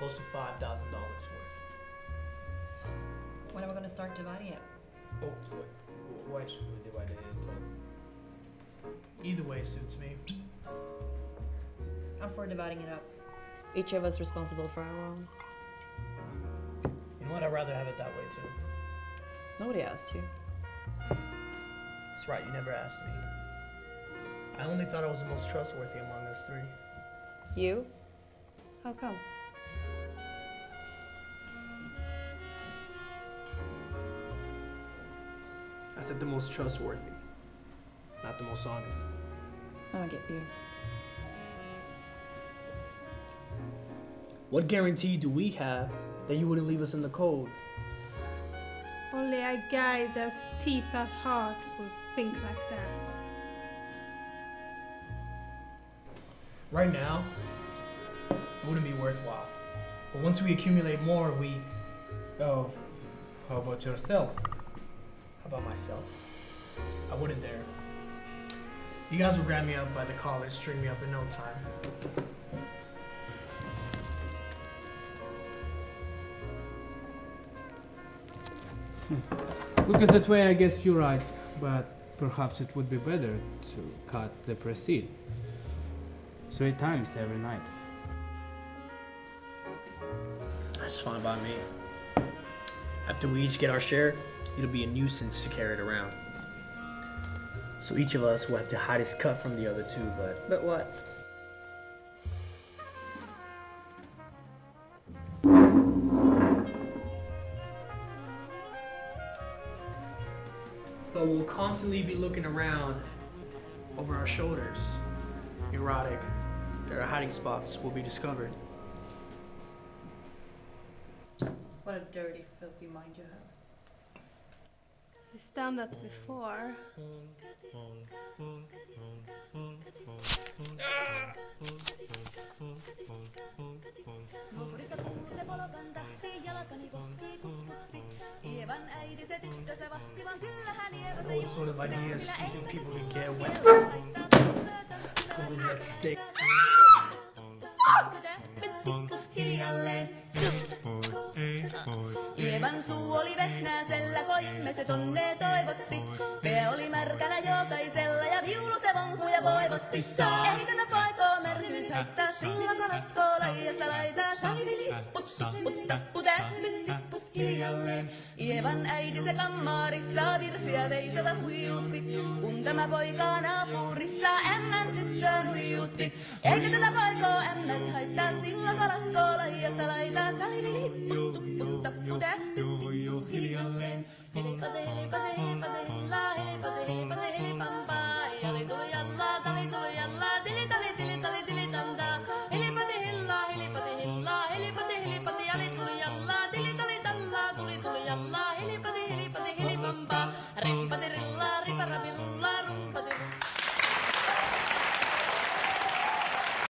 close to $5,000 worth. When are we going to start dividing it? Oh, why should we divide it? Either way suits me. I'm for dividing it up. Each of us responsible for our own. You know what? I'd rather have it that way too. Nobody asked you. That's right, you never asked me. I only thought I was the most trustworthy among us three. You? How come? I said the most trustworthy, not the most honest. I don't get you. What guarantee do we have that you wouldn't leave us in the cold? Only a guy that's teeth at heart would think like that. Right now, it wouldn't be worthwhile. But once we accumulate more, we. Oh, how about yourself? How about myself? I wouldn't dare. You guys will grab me up by the collar and string me up in no time. Hmm. Look at that way, I guess you're right. But perhaps it would be better to cut the proceed. Three times every night. That's fine by me. After we each get our share, it'll be a nuisance to carry it around. So each of us will have to hide his cut from the other two, but But what? but we'll constantly be looking around over our shoulders. Erotic. Their hiding spots will be discovered. What a dirty, filthy mind you have. He's done that before. Nukurista puute polkan tahti, jalkani kohti kukkutti. Ievan äiti se tyttö se vahti, vaan kyllähän Ieva se What sort of ideas do you think people can get with? Pulling that stick. Suu oli vehnäisellä, koimme se tonne toivotti. Pää oli märkänä jokaisella ja viulu se vonkuja voivotti. Ei tätä paikoo märkyys haittaa, sillä kalaskoo laijasta laitaa. Salivili, puttu, putta, putäppy, tipput hiljalleen. Ievan äiti se kammarissa virsiä veisata huijutti. Kun tämä poika naapurissa ämmän tyttöön huijutti. Eikä tätä paikoo ämmät haittaa, sillä kalaskoo laijasta laitaa. Putäppy,